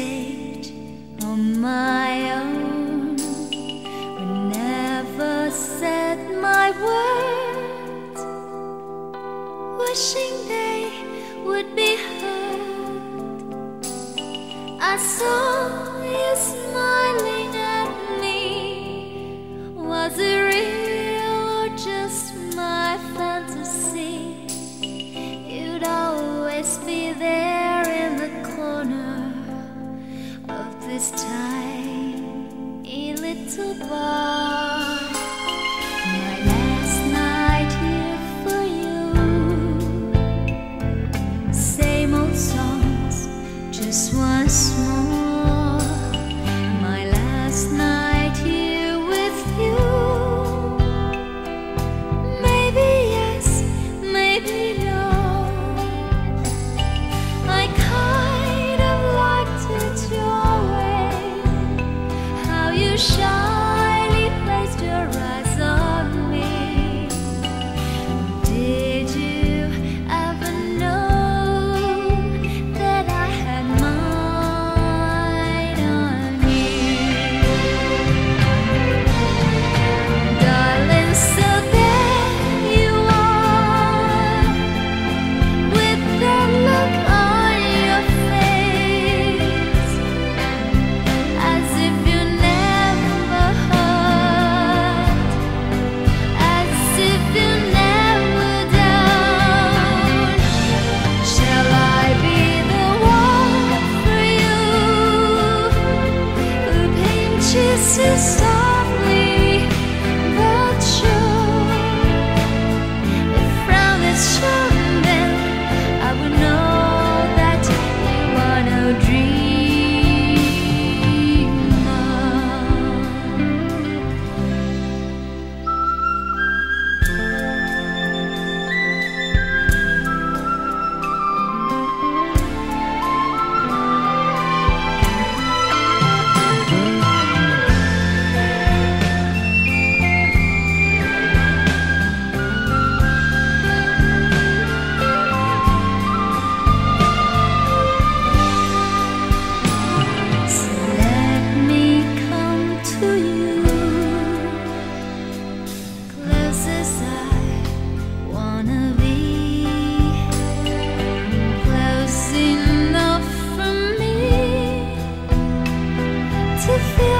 the on my own. We never said my words, wishing they would be heard. I saw you smiling at me. Was it real tiny little bar. My last night here for you. Same old songs, just once more. shine. exist to feel